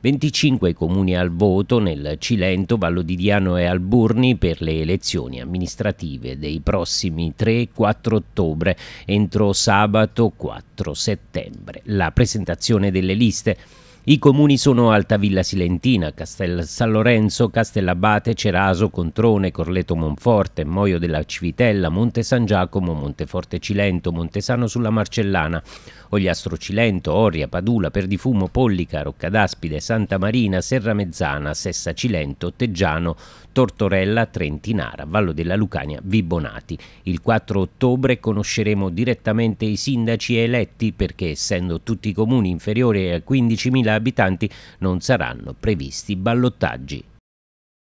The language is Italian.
25 comuni al voto nel Cilento, Vallo di Diano e Alburni per le elezioni amministrative dei prossimi 3-4 ottobre entro sabato 4 settembre. La presentazione delle liste i comuni sono Altavilla Silentina, Castel San Lorenzo, Castellabate, Ceraso, Controne, Corleto Monforte, Moio della Civitella, Monte San Giacomo, Monteforte Cilento, Montesano sulla Marcellana, Ogliastro Cilento, Oria, Padula, Perdifumo, Pollica, Roccadaspide, Santa Marina, Serra Mezzana, Sessa Cilento, Teggiano, Tortorella, Trentinara, Vallo della Lucania, Vibonati. Il 4 ottobre conosceremo direttamente i sindaci eletti perché essendo tutti i comuni inferiori a 15.000 abitanti non saranno previsti ballottaggi.